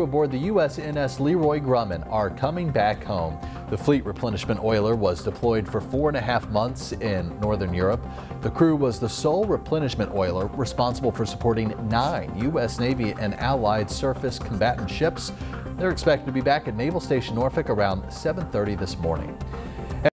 aboard the USNS Leroy Grumman are coming back home. The fleet replenishment oiler was deployed for four and a half months in Northern Europe. The crew was the sole replenishment oiler responsible for supporting nine U.S. Navy and Allied surface combatant ships. They're expected to be back at Naval Station Norfolk around 7.30 this morning.